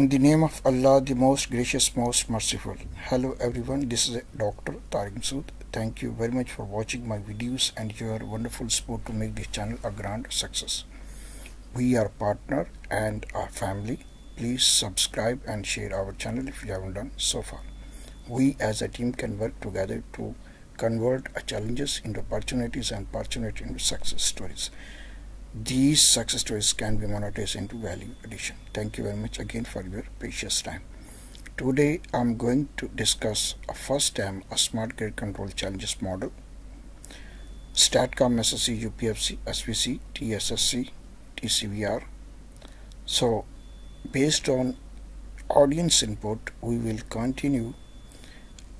In the name of Allah, the most gracious, most merciful. Hello everyone, this is Dr. Tariq Masood. Thank you very much for watching my videos and your wonderful support to make this channel a grand success. We are partner and a family. Please subscribe and share our channel if you haven't done so far. We as a team can work together to convert challenges into opportunities and opportunity into success stories these success stories can be monetized into value addition. Thank you very much again for your precious time. Today i'm going to discuss a first time a smart grid control challenges model. Statcom ssc upfc svc tssc tcvr so based on audience input we will continue.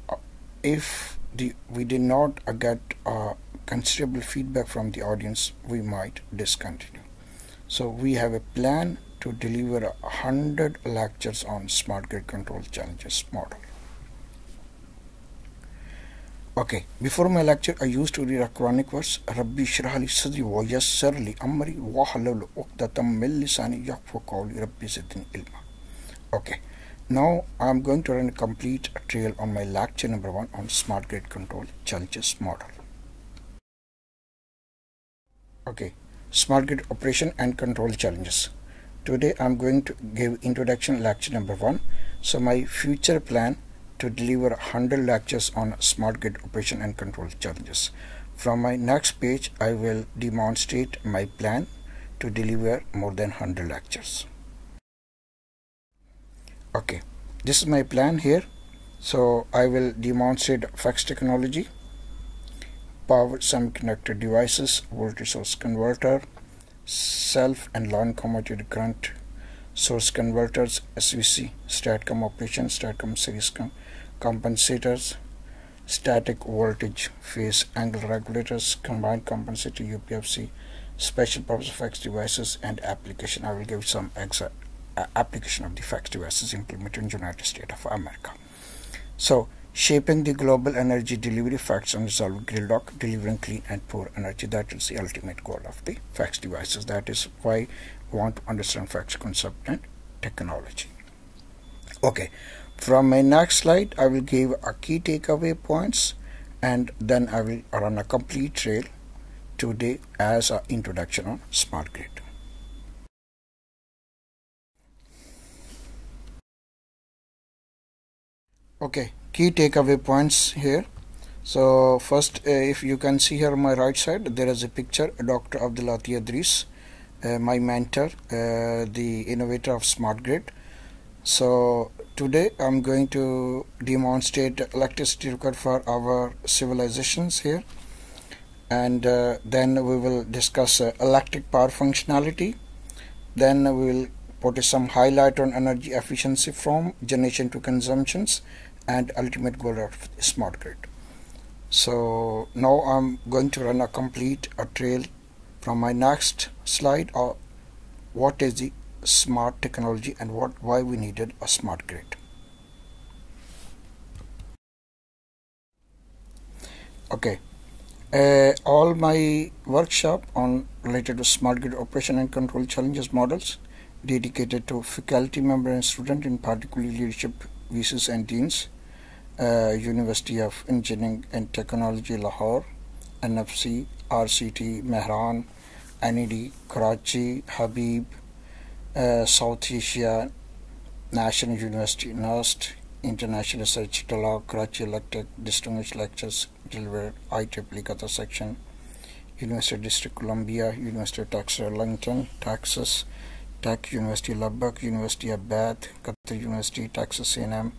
Uh, if the we did not uh, get uh, considerable feedback from the audience, we might discontinue. So we have a plan to deliver a hundred lectures on smart grid control challenges model. Okay, before my lecture, I used to read a Quranic verse, Rabbi Shrahli Sadri wa Yassarli Amri wa Uqdatam Mil Lisani Yakfu Qawli Rabbi Zidin Ilma. Okay, now I'm going to run a complete trail on my lecture number one on smart grid control challenges model. Okay smart grid operation and control challenges. Today i'm going to give introduction lecture number one. So my future plan to deliver 100 lectures on smart grid operation and control challenges. From my next page i will demonstrate my plan to deliver more than 100 lectures okay. This is my plan here. So i will demonstrate FACTS technology power semiconductor devices, voltage source converter, self and non-commutative current source converters, SVC, STATCOM operation, STATCOM series com compensators, static voltage phase angle regulators, combined compensator UPFC, special purpose FACTS devices, and application. I will give some uh, application of the FACTS devices implemented in the United States of America. So shaping the global energy delivery facts and resolve gridlock delivering clean and poor energy that is the ultimate goal of the FACTS devices. That is why we want to understand FACTS concept and technology. Okay from my next slide I will give a key takeaway points and then I will run a complete trail today as an introduction on smart grid okay key takeaway points here. So first uh, if you can see here on my right side there is a picture Dr. Abdulatif Idris uh, my mentor uh, the innovator of smart grid. So today I'm going to demonstrate electricity required for our civilizations here. And uh, then we will discuss uh, electric power functionality. Then we will put some highlight on energy efficiency from generation to consumptions and ultimate goal of smart grid. So now I'm going to run a complete a trail from my next slide or what is the smart technology and what why we needed a smart grid. Okay. Uh, all my workshop on related to smart grid operation and control challenges models dedicated to faculty member and student in particular leadership VCs and deans uh, University of Engineering and Technology Lahore, NFC, RCT, Mehran, NED, Karachi, Habib, uh, South Asia, National University, NUST, International Research Dialogue, Karachi Electric, Distinguished Lectures delivered IEEE Qatar Section, University of District Columbia, University of Texas Arlington, Texas, Tech University Lubbock, University of Bath, Qatar University, Texas A&M,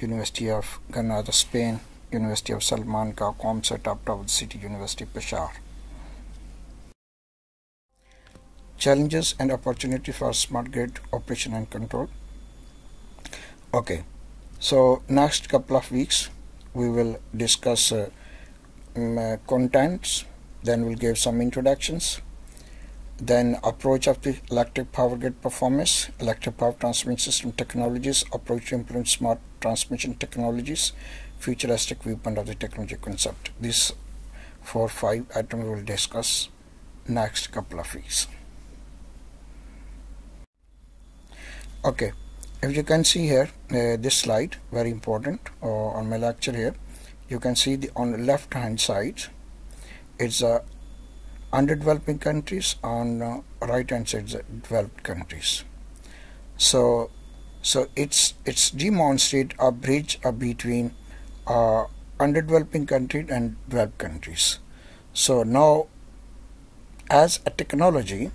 University of Granada, Spain, University of Salman का COMSATS of town city university challenges and opportunity for smart grid operation and control. Okay so next couple of weeks we will discuss uh, um, uh, contents then we'll give some introductions then approach of the electric power grid performance electric power transmission system technologies approach to implement smart transmission technologies, futuristic viewpoint of the technology concept. These four five items we will discuss next couple of weeks. Okay, if you can see here uh, this slide very important uh, on my lecture here you can see the on the left hand side it's uh, underdeveloping countries on uh, right hand side developed countries so so it's it's demonstrate a bridge between uh, underdeveloping countries and developed countries. So now as a technology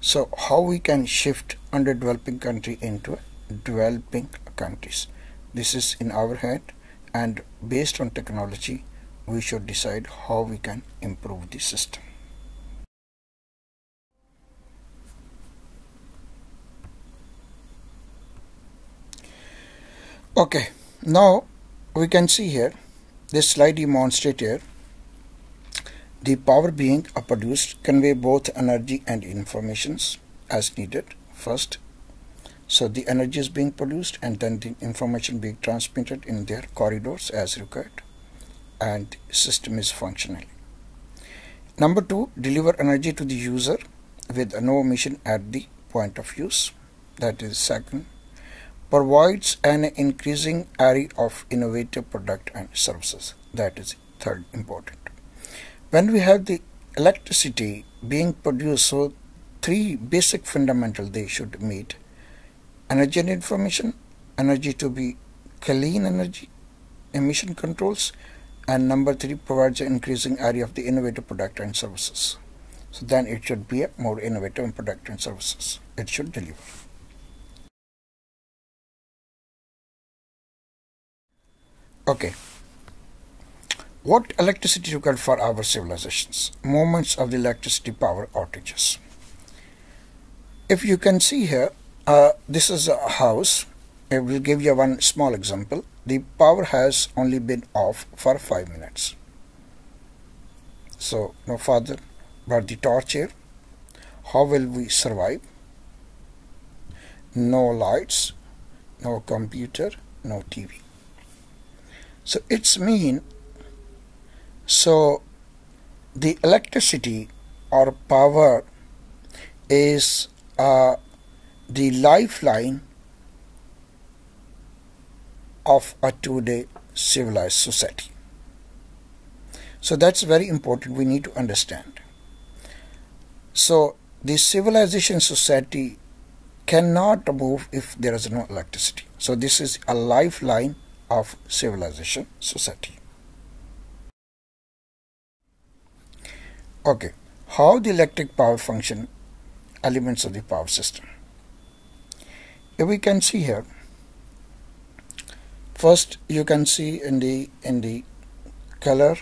so how we can shift underdeveloping country into developing countries? This is in our head and based on technology we should decide how we can improve the system okay now we can see here this slide demonstrate here. The power being produced convey both energy and informations as needed. First so the energy is being produced and then the information being transmitted in their corridors as required and system is functional number two deliver energy to the user with no emission at the point of use. That is second provides an increasing array of innovative product and services. That is third important. When we have the electricity being produced so three basic fundamental they should meet. Energy and information energy to be clean energy emission controls and number three provides an increasing area of the innovative product and services. So then it should be a more innovative product and services. It should deliver okay what electricity required for our civilizations? Moments of the electricity power outages. If you can see here, uh, this is a house. I will give you one small example. The power has only been off for 5 minutes. So, no further but the torch here. How will we survive? No lights, no computer, no TV. So it's mean so the electricity or power is uh, the lifeline of a today civilized society. So that's very important. We need to understand. So the civilization society cannot move if there is no electricity. So this is a lifeline of civilization society. Okay, how the electric power function elements of the power system. If we can see here, first you can see in the in the color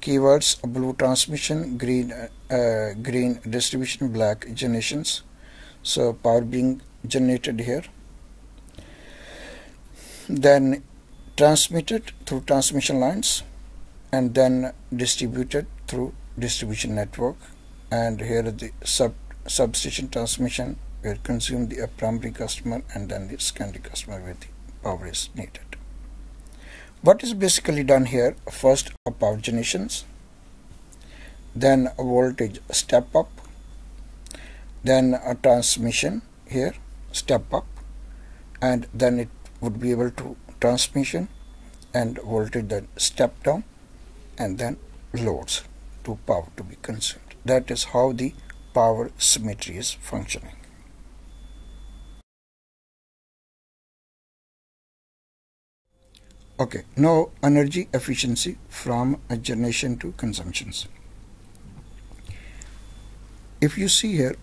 keywords blue transmission, green uh, green distribution, black generations. So power being generated here, then transmitted through transmission lines, and then distributed through distribution network and here is the sub substation transmission where consume the primary customer and then the secondary customer where the power is needed. What is basically done here first a power generations then a voltage step up then a transmission here step up and then it would be able to transmission and voltage then step down and then loads to power to be consumed. That is how the power symmetry is functioning. Okay, now energy efficiency from generation to consumptions. If you see here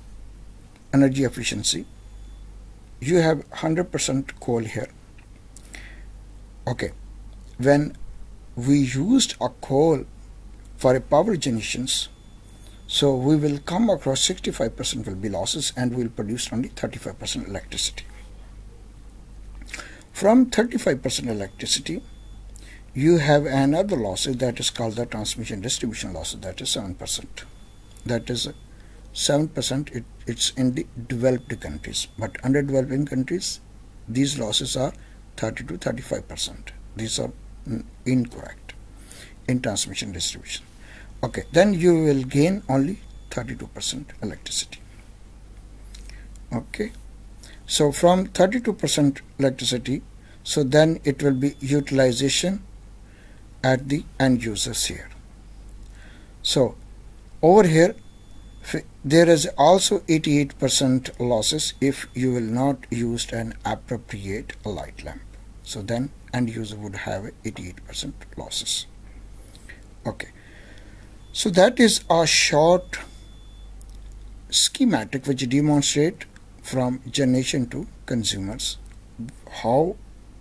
energy efficiency, you have 100% coal here. Okay, when we used a coal for a power generations so we will come across 65% will be losses and we will produce only 35% electricity. From 35% electricity you have another losses that is called the transmission distribution losses that is 7% that is 7% it, it's in the developed countries but under developing countries these losses are 30 to 35% these are mm, incorrect in transmission distribution. Okay then you will gain only 32% electricity. Okay so from 32% electricity so then it will be utilization at the end users here. So over here there is also 88% losses if you will not use an appropriate light lamp so then end user would have 88% losses. Okay. So that is a short schematic which demonstrate from generation to consumers how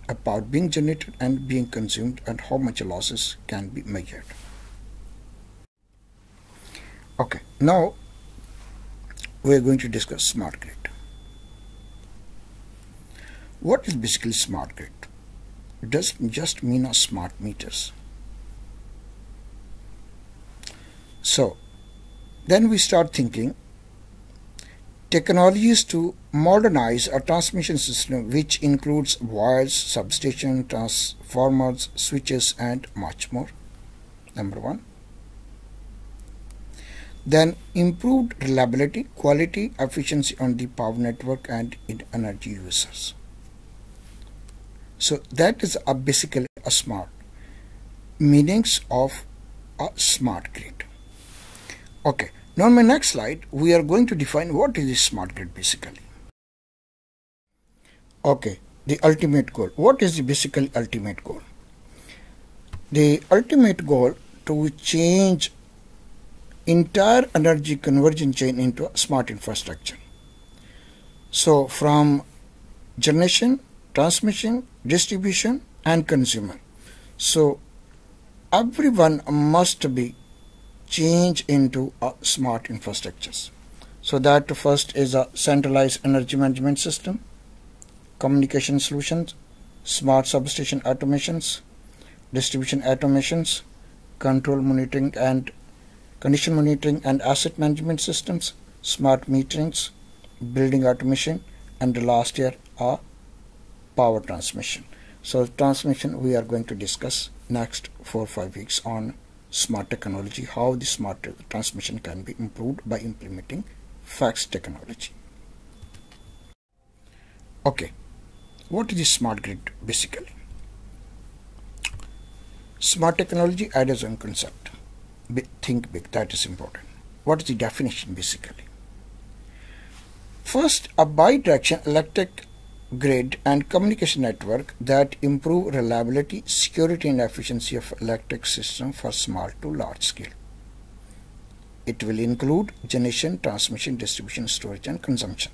a about being generated and being consumed and how much losses can be measured. Okay. Now we are going to discuss smart grid. What is basically smart grid doesn't just mean a smart meters so then we start thinking technologies to modernize a transmission system which includes wires, substation, transformers, switches and much more. Number one. Then improved reliability, quality, efficiency on the power network and in energy users. So that is a basically a smart meanings of a smart grid. Okay. Now in my next slide, we are going to define what is a smart grid basically. Okay, the ultimate goal. What is the basically ultimate goal? The ultimate goal to change entire energy conversion chain into a smart infrastructure. So from generation, transmission, distribution and consumer. So everyone must be changed into smart infrastructures. So that first is a centralized energy management system, communication solutions, smart substation automations, distribution automations, control monitoring and condition monitoring and asset management systems, smart meterings, building automation, and the last year are power transmission. So transmission we are going to discuss next four five weeks on smart technology, how the smart transmission can be improved by implementing FACTS technology. Okay, what is the smart grid basically? Smart technology adds on concept. Think big, that is important. What is the definition basically? First, a bidirectional electric grid and communication network that improve reliability, security and efficiency of electric system for small to large scale. It will include generation, transmission, distribution, storage and consumption.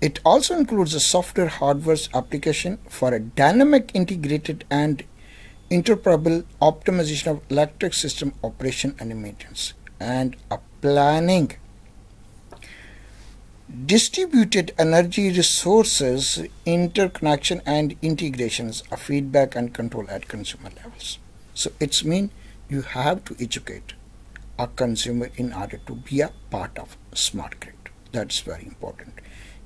It also includes a software hardware application for a dynamic integrated and interoperable optimization of electric system operation and maintenance and a planning distributed energy resources interconnection and integrations of feedback and control at consumer levels. So it's mean you have to educate a consumer in order to be a part of smart grid. That's very important.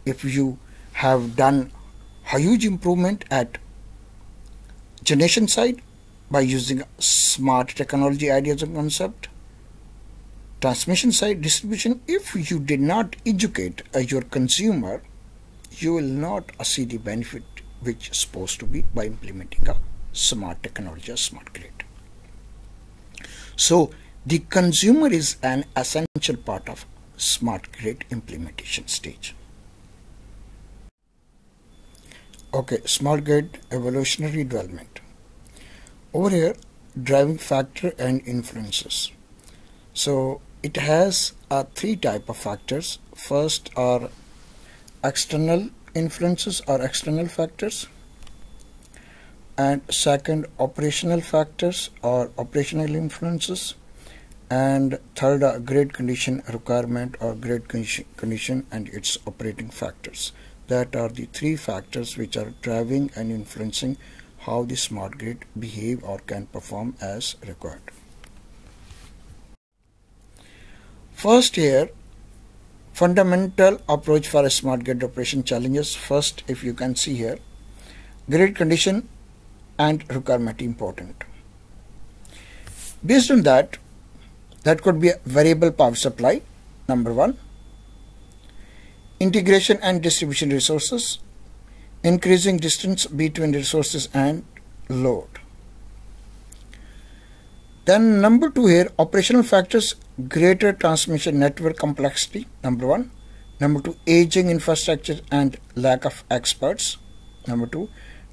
If you have done huge improvement at generation side by using smart technology ideas and concept transmission side distribution if you did not educate uh, your consumer you will not uh, see the benefit which is supposed to be by implementing a smart technology smart grid. So the consumer is an essential part of smart grid implementation stage. Okay smart grid evolutionary development. Over here driving factor and influences. So it has uh, three type of factors. First are external influences or external factors. And second operational factors or operational influences. And third are grid condition requirement or grid condition and its operating factors. That are the three factors which are driving and influencing how the smart grid behave or can perform as required First here, fundamental approach for a smart grid operation challenges. First, if you can see here, grid condition and requirement important. Based on that, that could be a variable power supply, number one. integration and distribution resources, increasing distance between resources and load. Then number two here, operational factors, greater transmission network complexity, number one. Number two, aging infrastructure and lack of experts. Number two.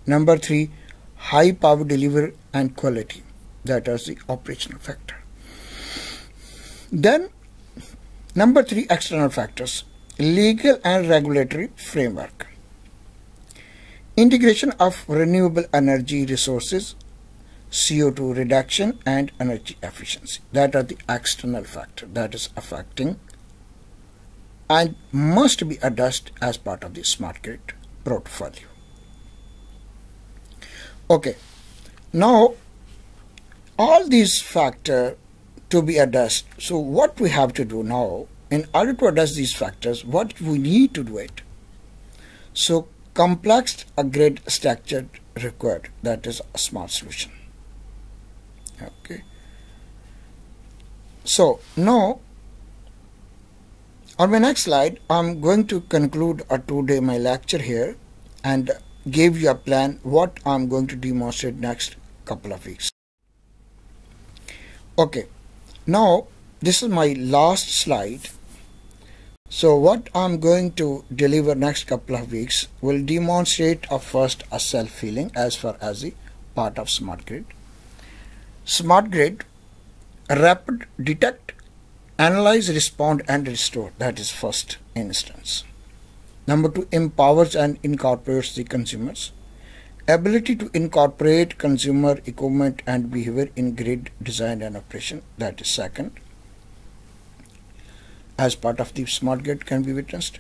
Number three, high power delivery and quality. That is the operational factor. Then number three, external factors, legal and regulatory framework. Integration of renewable energy resources, CO2 reduction and energy efficiency. That are the external factor that is affecting and must be addressed as part of the smart grid portfolio. Okay, now all these factors to be addressed. So what we have to do now, in order to address these factors, what we need to do it. So complex a grid structure required, that is a smart solution. Okay. So now on my next slide, I'm going to conclude a two-day my lecture here and give you a plan what I'm going to demonstrate next couple of weeks. Okay, now this is my last slide. So what I'm going to deliver next couple of weeks will demonstrate a first a self-healing as far as the part of smart grid. Smart grid rapid detect Analyze, respond and restore. That is first instance. Number two, empowers and incorporates the consumers. Ability to incorporate consumer equipment and behavior in grid design and operation. That is second. As part of the smart grid can be witnessed.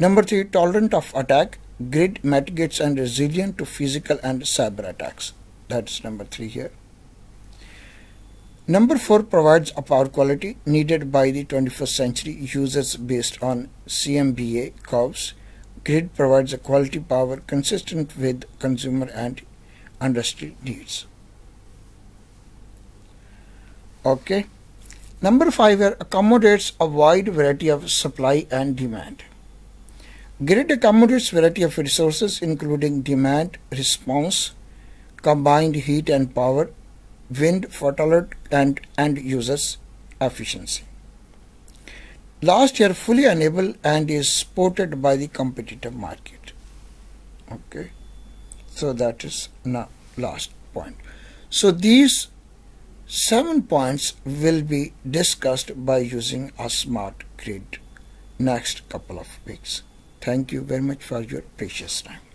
Number three, tolerant of attack. Grid mitigates and resilient to physical and cyber attacks. That's number three here. Number 4 provides a power quality needed by the 21st century users based on CBEMA curves. Grid provides a quality power consistent with consumer and industry needs. Okay. Number 5 accommodates a wide variety of supply and demand. Grid accommodates variety of resources including demand, response, combined heat and power, wind fertility and end users efficiency. Last year fully enabled and is supported by the competitive market. Okay. So that is now last point. So these seven points will be discussed by using a smart grid next couple of weeks. Thank you very much for your precious time.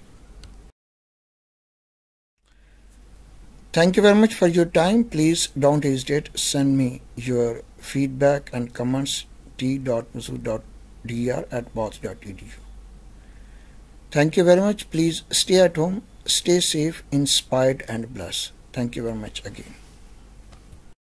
Thank you very much for your time. Please don't hesitate. Send me your feedback and comments t.musu.dr at bots.edu. Thank you very much. Please stay at home, stay safe, inspired and blessed. Thank you very much again.